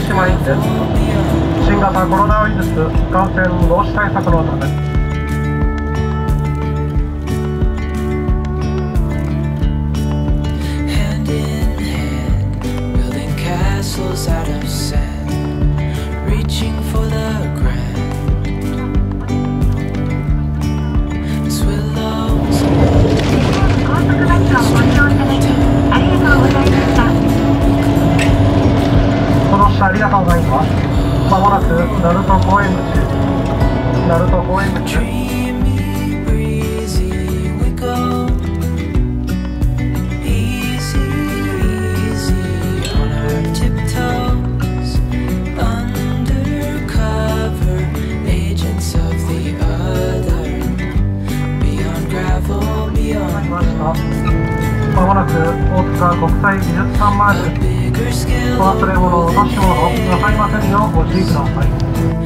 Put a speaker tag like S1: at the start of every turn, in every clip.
S1: 島インです新型コロナウイルス感染防止対策のため。忘れ物落とし物なさいませんよ。うご注意ください。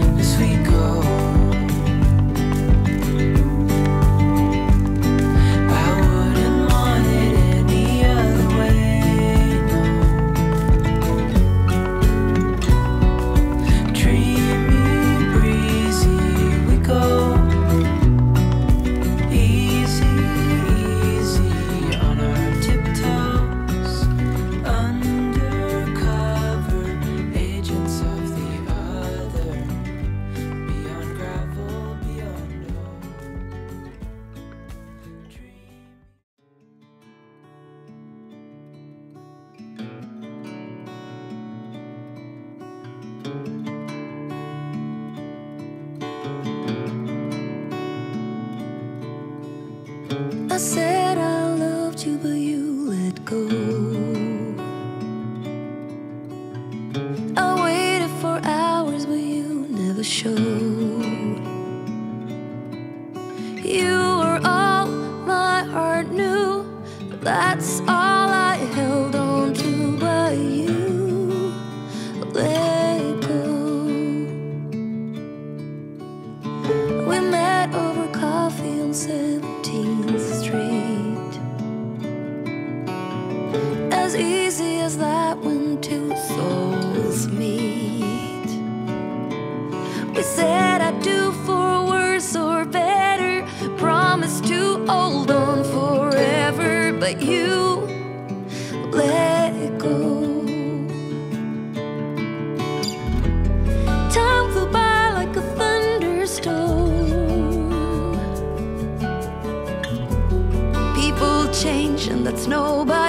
S2: And that's nobody's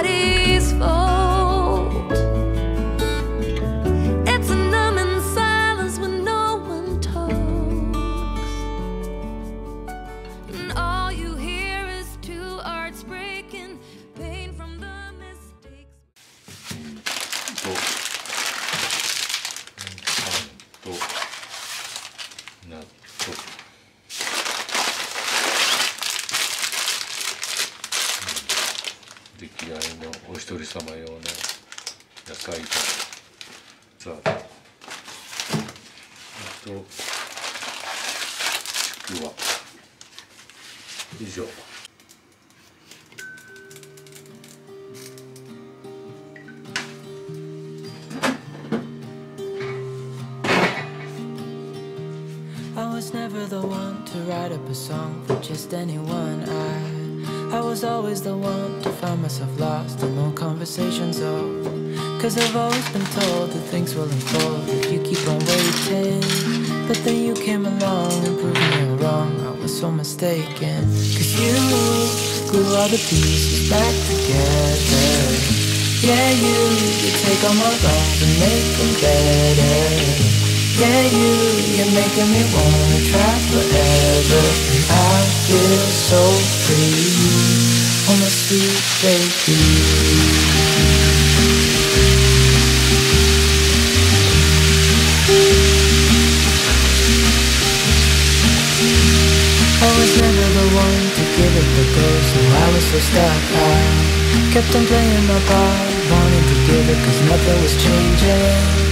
S3: 出来合いのお一人様用の野菜と、さあ、あと、ちくわ。以上。
S4: I was never the one to write up a song for just anyone. I I was always the one to find myself lost in long conversations. Oh, cause I've always been told that things will unfold if you keep on waiting. But then you came along and proved me wrong. I was so mistaken. Cause you glue all the pieces back together. Yeah, you, you take all my wrongs and make them better. Yeah, you, you're making me wanna try forever. I feel so free, oh my sweet baby. I was never the one to give it the go, so I was so stuck. I kept on playing my part, wanting to give it, cause nothing was changing.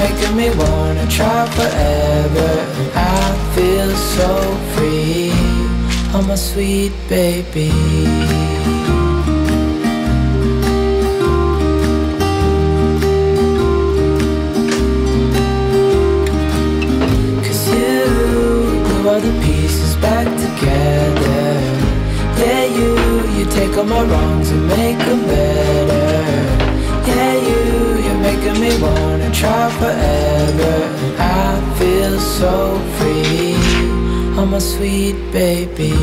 S4: making me wanna try forever. I feel so free, oh my sweet baby. Cause you glue all the pieces back together. Yeah, you, you take all my wrongs and make them better. Yeah, you, you're making me wanna try forever. I feel so free, oh my sweet baby.